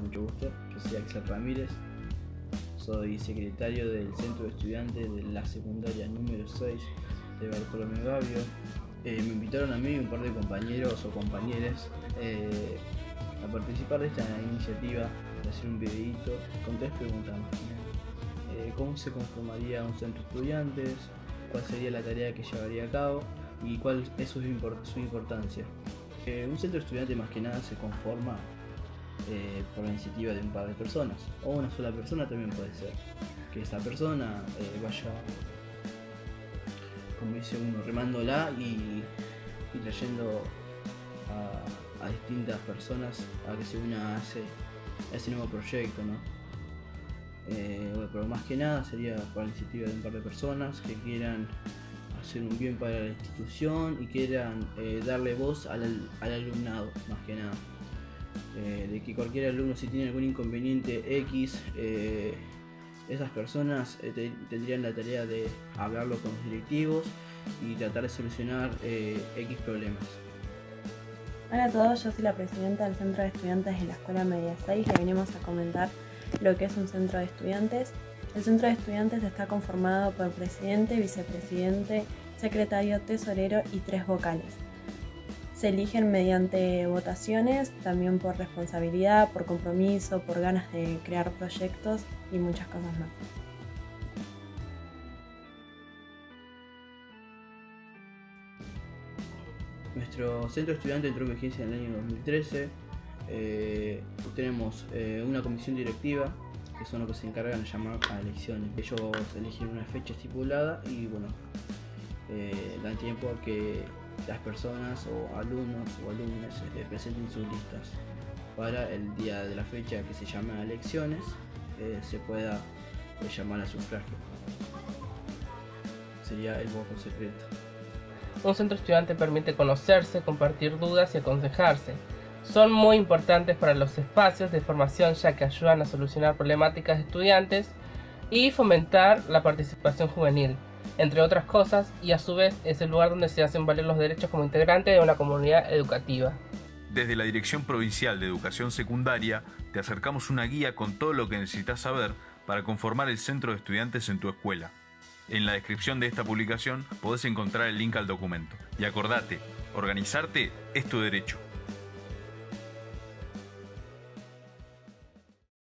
Mucho gusto. Yo soy Axel Ramírez. Soy secretario del Centro de Estudiantes de la secundaria número 6 de Bartolomé Gavio. Eh, me invitaron a mí y un par de compañeros o compañeras eh, a participar de esta iniciativa de hacer un videito con tres preguntas más. Eh, ¿Cómo se conformaría un centro de estudiantes? ¿Cuál sería la tarea que llevaría a cabo? ¿Y cuál es su, su importancia? un centro de estudiantes más que nada se conforma eh, por la iniciativa de un par de personas. O una sola persona también puede ser. Que esa persona eh, vaya, como dice uno, remándola y, y trayendo a, distintas personas a que se una a ese, nuevo proyecto. ¿no? Eh, pero más que nada sería por la iniciativa de un par de personas que quieran hacer un bien para la institución y quieran darle voz al, al alumnado, más que nada. Eh, de que cualquier alumno si tiene algún inconveniente X, eh, esas personas eh, tendrían la tarea de hablarlo con los directivos y tratar de solucionar X problemas. Hola a todos, yo soy la presidenta del Centro de Estudiantes de la Escuela Media 6 y venimos a comentar lo que es un centro de estudiantes. El centro de estudiantes está conformado por presidente, vicepresidente, secretario, tesorero y tres vocales se eligen mediante votaciones, también por responsabilidad, por compromiso, por ganas de crear proyectos y muchas cosas más. Nuestro centro estudiante entró en vigencia en el año 2013. Eh, tenemos eh, una comisión directiva que son los que se encargan de llamar a elecciones. Ellos eligen una fecha estipulada y bueno, eh, dan tiempo a que las personas o alumnos o alumnas eh, presenten sus listas para el día de la fecha que se llama elecciones eh, se pueda eh, llamar a sufragio. Sería el voto secreto. Un centro estudiante permite conocerse, compartir dudas y aconsejarse. Son muy importantes para los espacios de formación ya que ayudan a solucionar problemáticas de estudiantes y fomentar la participación juvenil entre otras cosas, y a su vez es el lugar donde se hacen valer los derechos como integrante de una comunidad educativa. Desde la Dirección Provincial de Educación Secundaria te acercamos una guía con todo lo que necesitas saber para conformar el centro de estudiantes en tu escuela. En la descripción de esta publicación podés encontrar el link al documento. Y acordate, organizarte es tu derecho.